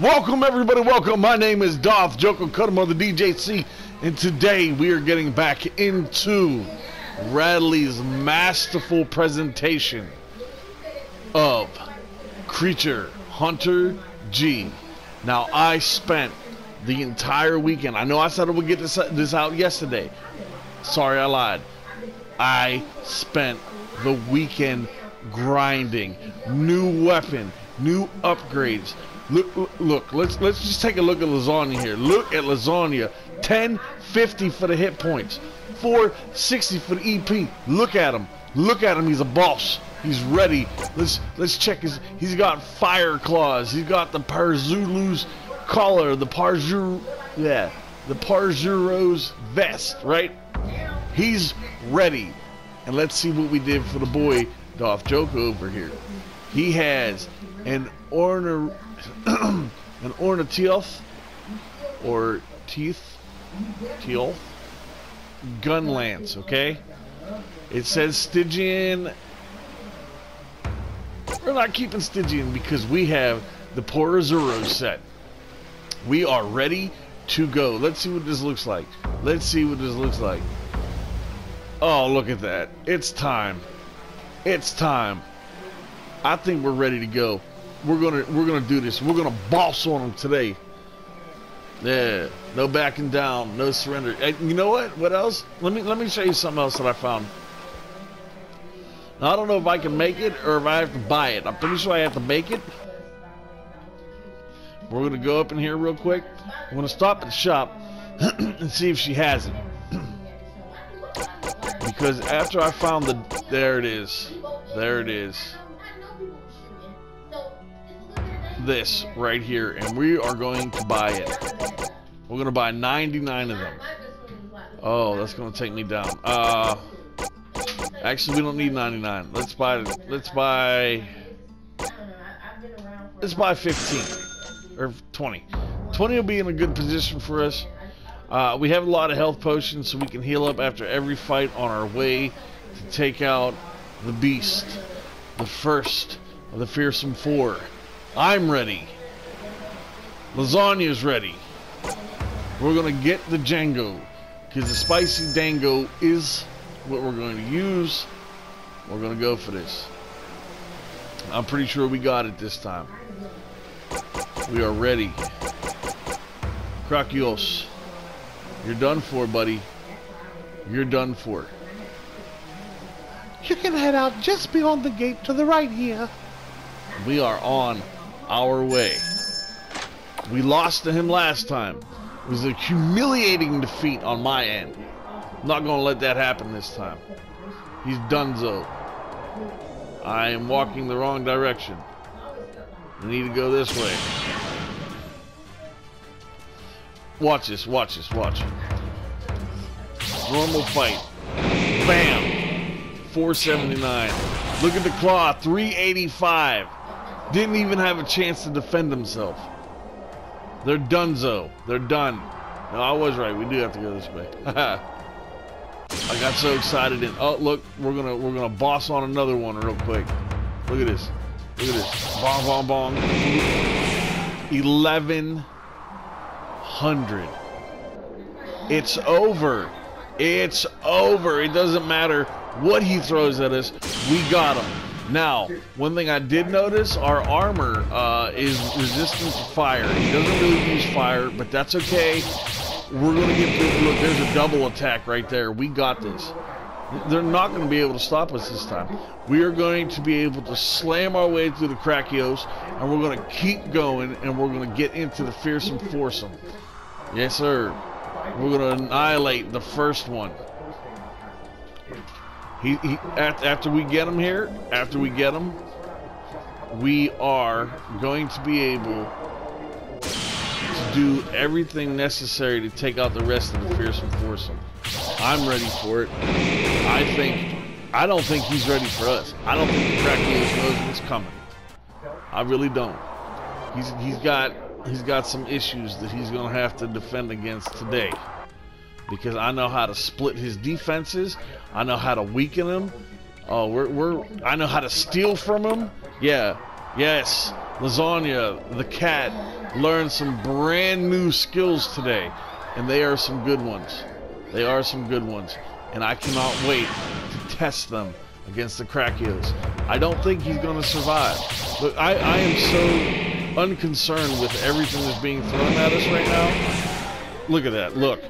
Welcome, everybody. Welcome. My name is Darth JoKa Cuddamo, the DJC, and today we are getting back into Radley's masterful presentation of Creature Hunter G. Now, I spent the entire weekend. I know I said I would get this, this out yesterday. Sorry, I lied. I spent the weekend grinding, new weapon, new upgrades. Look, look, let's let's just take a look at lasagna here. Look at lasagna. 1050 for the hit points. 460 for the EP. Look at him. Look at him. He's a boss. He's ready. Let's let's check his. He's got fire claws. He's got the Parzulu's collar. The Parzur, yeah, the Parzuro's vest. Right. He's ready. And let's see what we did for the boy Darth JoKa over here. He has an orner an ornithilth or teeth teal gun lance, okay? It says Stygian. We're not keeping Stygian because we have the Porazuro set. We are ready to go. Let's see what this looks like. Let's see what this looks like. Oh, look at that. It's time. It's time. I think we're ready to go. We're gonna we're gonna do this. We're gonna boss on them today. Yeah, no backing down, no surrender. Hey, you know what? What else? Let me let me show you something else that I found. Now, I don't know if I can make it or if I have to buy it. I'm pretty sure I have to make it. We're gonna go up in here real quick. I'm gonna stop at the shop and see if she has it. because after I found the, there it is, there it is this right here, and we are going to buy it. We're going to buy 99 of them. Oh, that's going to take me down. Uh, actually, we don't need 99. Let's buy, let's buy, let's buy 15 or 20. 20 will be in a good position for us. Uh, we have a lot of health potions, so we can heal up after every fight on our way to take out the beast, the first of the fearsome four. I'm ready. Lasagna's ready. We're gonna get the Dango because the spicy Dango is what we're going to use. We're gonna go for this. I'm pretty sure we got it this time. We are ready. Krakios, you're done for, buddy. You're done for. You can head out just beyond the gate to the right here. We are on our way. We lost to him last time. It was a humiliating defeat on my end. I'm not going to let that happen this time. He's donezo. I am walking the wrong direction. I need to go this way. Watch this, watch this, watch. Normal fight. Bam! 479. Look at the claw, 385. Didn't even have a chance to defend himself. They're donezo. They're done. No, I was right. We do have to go this way. I got so excited and oh look, we're gonna we're gonna boss on another one real quick. Look at this. Look at this. Bong bong bong. Eleven hundred. It's over. It's over. It doesn't matter what he throws at us. We got him. Now, one thing I did notice, our armor uh, is resistant to fire. He doesn't really use fire, but that's okay. We're going to get through. Look, there's a double attack right there. We got this. They're not going to be able to stop us this time. We are going to be able to slam our way through the Krakios, and we're going to keep going, and we're going to get into the fearsome foursome. Yes, sir. We're going to annihilate the first one. He, he after we get him here, after we get him, we are going to be able to do everything necessary to take out the rest of the fearsome foursome. I'm ready for it. I think I don't think he's ready for us. I don't think the Krakios knows what's coming. I really don't. He's he's got he's got some issues that he's gonna have to defend against today because I know how to split his defenses. I know how to weaken him. Oh, we're, we're I know how to steal from him. Yeah, yes, Lasagna, the cat, learned some brand new skills today, and they are some good ones. They are some good ones, and I cannot wait to test them against the Krakios. I don't think he's going to survive. Look, I, I am so unconcerned with everything that's being thrown at us right now. Look at that. Look.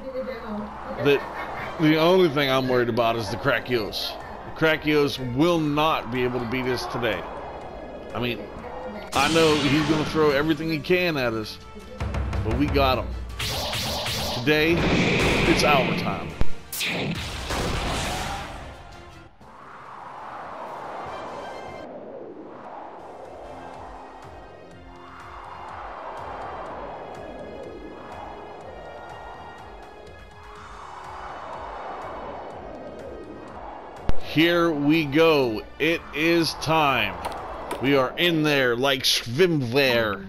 That the only thing I'm worried about is the Krakios. The Krakios will not be able to beat us today. I mean, I know he's going to throw everything he can at us, but we got him. Today, it's our time. Here we go. It is time. We are in there like Schwimmwehr.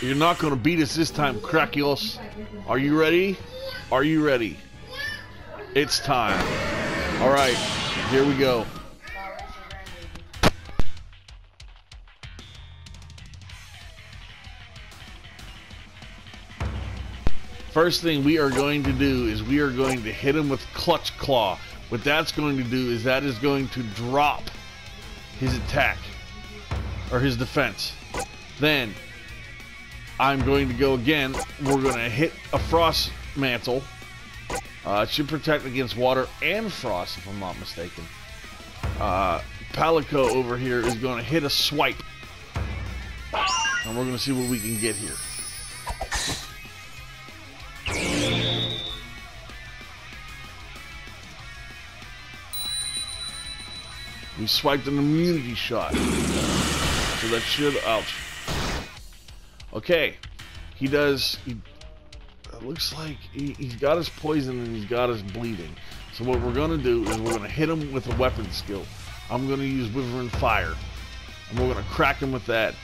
You're not going to beat us this time, Krakios. Are you ready? Are you ready? It's time. All right, here we go. First thing we are going to do is we are going to hit him with Clutch Claw. What that's going to do is that is going to drop his attack or his defense. Then I'm going to go again. We're going to hit a frost mantle. Uh, it should protect against water and frost, if I'm not mistaken. Uh, Palico over here is going to hit a swipe. And we're going to see what we can get here. We swiped an immunity shot. So that should, ouch. Okay. He does, he, it looks like he, he's got his poison and he's got his bleeding. So what we're going to do is we're going to hit him with a weapon skill. I'm going to use Wyvern Fire. And we're going to crack him with that.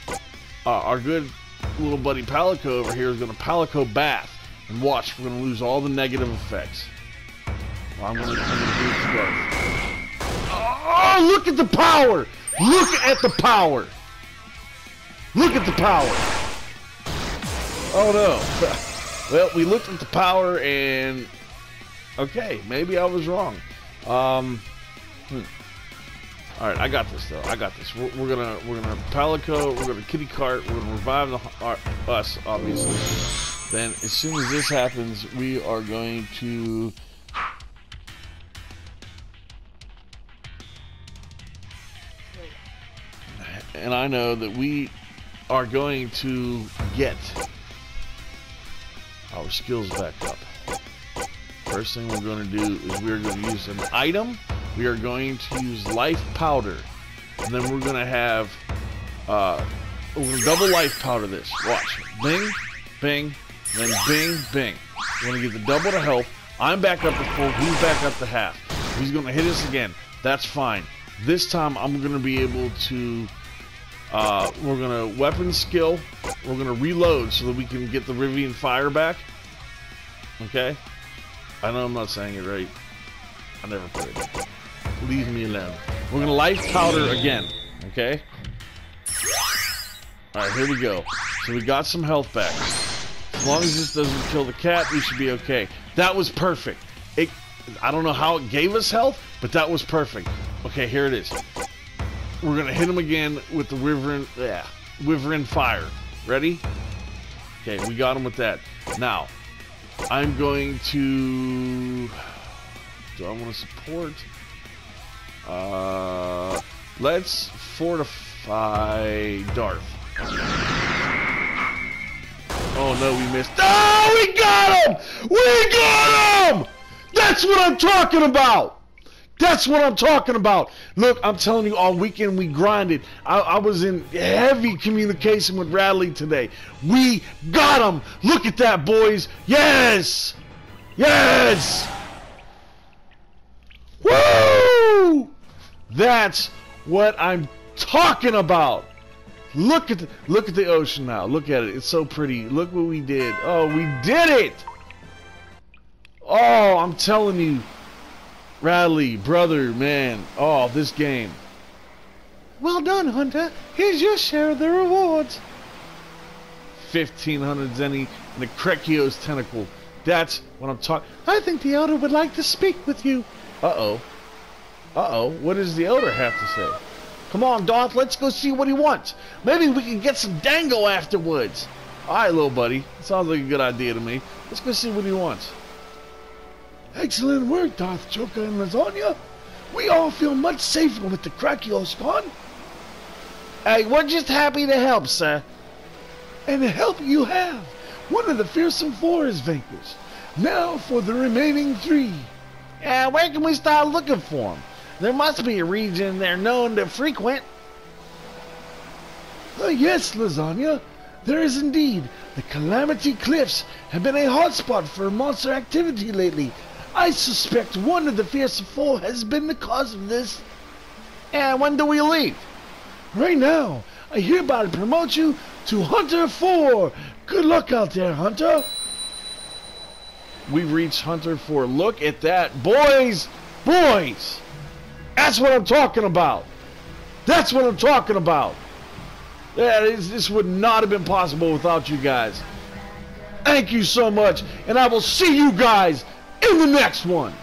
Uh, our good little buddy Palico over here is going to Palico Bath. And watch, we're going to lose all the negative effects. Well, I'm going to do Oh, look at the power! Look at the power! Look at the power! Oh no. Well, we looked at the power and okay, maybe I was wrong. Um, hmm. All right, I got this though. I got this. We're, we're gonna we're gonna Palico. We're gonna Kitty Cart. We're gonna revive the our, us, obviously. Then as soon as this happens, we are going to and I know that we are going to get our skills back up. First thing we're going to do is we're going to use an item. We are going to use life powder. And then we're going to have, uh, double life powder this. Watch. Bing, bing, then bing, bing. We're going to get the double to health. I'm back up to full. He's back up to half. He's going to hit us again. That's fine. This time I'm going to be able to uh, we're gonna weapon skill. We're gonna reload so that we can get the Rivian fire back. Okay. I know I'm not saying it right. I never could. Leave me alone. We're gonna life powder again. Okay. All right, here we go. So we got some health back. As long as this doesn't kill the cat, we should be okay. That was perfect. It. I don't know how it gave us health, but that was perfect. Okay, here it is. We're gonna hit him again with the Wyvern, yeah, Wyvern Fire. Ready? Okay, we got him with that. Now, I'm going to. Do I want to support? Uh, let's fortify Darth. Oh no, we missed. Oh, we got him! We got him! That's what I'm talking about! That's what I'm talking about. Look, I'm telling you, all weekend we grinded. I, I, was in heavy communication with Radley today. We got him. Look at that, boys. Yes. Yes. Woo! That's what I'm talking about. Look at the, look at the ocean now. Look at it. It's so pretty. Look what we did. Oh, we did it. Oh, I'm telling you. Radley, brother, man. Oh, this game. Well done, Hunter. Here's your share of the rewards. 1500 zenny and a Krakios tentacle. That's what I'm talking. I think the Elder would like to speak with you. Uh oh. Uh oh. What does the Elder have to say? Come on, Darth. Let's go see what he wants. Maybe we can get some dango afterwards. All right, little buddy. Sounds like a good idea to me. Let's go see what he wants. Excellent work, Darth Joker and Lasagna. We all feel much safer with the Krakios gone. Hey, we're just happy to help, sir. And the help you have. One of the fearsome four is vanquished. Now for the remaining three. Yeah, where can we start looking for them? There must be a region they're known to frequent. Uh, yes, Lasagna. There is indeed. The Calamity Cliffs have been a hotspot for monster activity lately. I suspect one of the fearsome four has been the cause of this. And when do we leave? Right now, I hereby promote you to Hunter 4. Good luck out there, Hunter. We reached Hunter 4. Look at that. Boys! Boys! That's what I'm talking about. That's what I'm talking about. This would not have been possible without you guys. Thank you so much, and I will see you guys in the next one.